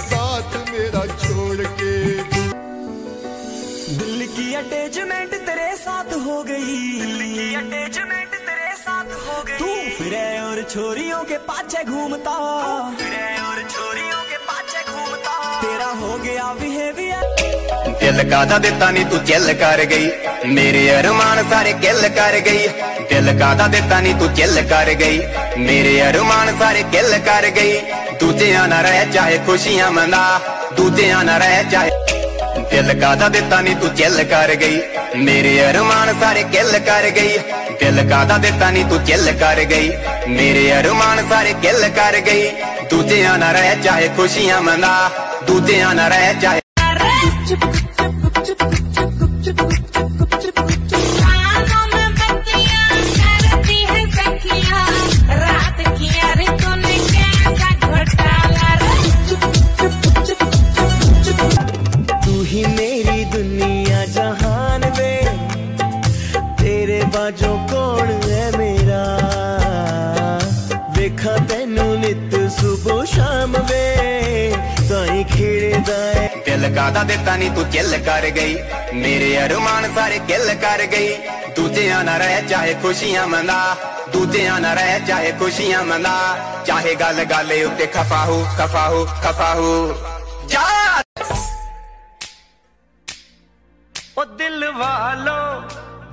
साथ मेरा छोड़ के। दिल की अटैचमेंट तेरे साथ हो गई। दिल अटैचमेंट तेरे साथ हो गई। और छोरियों के पाछे घूमता। और दिल का दा देता नी तू चिल कर गई। मेरे अरमान सारे किल कर गई। दिल का दा नी तू चिल कर गई। मेरे अरमान सारे किल कर गई। दूजिया ना रह, चाहे खुशियाँ मना। दूजिया ना रह, चाहे दिल कादा दिता नी तू चिल कर गई। मेरे अरमान सारे किल कर गई। दिल कादा दिता नी तू चिल कर गई। मेरे अरमान सारे किल कर गई। दूजिया ना रह, चाहे खुशियाँ मना। तू त्या न रह जाए। जो कौन है मेरा? तेनू नित सुबह शाम में। ਖੇੜਦਾ ਏ ਦਿਲ ਕਾਦਾ ਦਿੱਤਾ ਨੀ ਤੂੰ ਚਿੱਲ ਕਰ ਗਈ ਮੇਰੇ ਅਰਮਾਨ ਸਾਰੇ ਕਿੱਲ ਕਰ ਗਈ ਦੂਜਿਆਂ ਨਾਲ ਰਹਿ ਚਾਹੇ ਖੁਸ਼ੀਆਂ ਮਨਾ ਦੂਜਿਆਂ ਨਾਲ ਰਹਿ ਚਾਹੇ ਖੁਸ਼ੀਆਂ ਮਨਾ ਚਾਹੇ ਗੱਲ ਗੱਲ ਉੱਤੇ ਖਫਾ ਹੋ ਖਫਾ ਹੋ ਖਫਾ ਹੋ ਜਾ ओ दिल वालों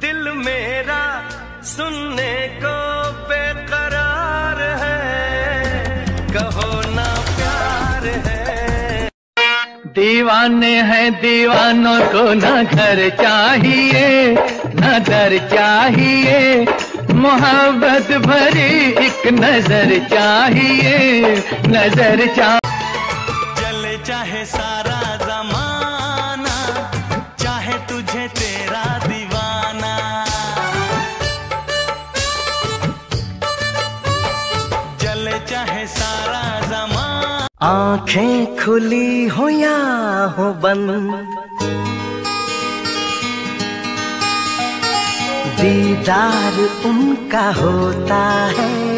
दिल मेरा सुनने को दीवाने हैं दीवानों को न घर चाहिए, न दर चाहिए। मोहब्बत भरी एक नज़र चाहिए नज़र चाहिए चले चाहे सारा आँखें खुली हो या हो बंद? दीदार उनका होता है।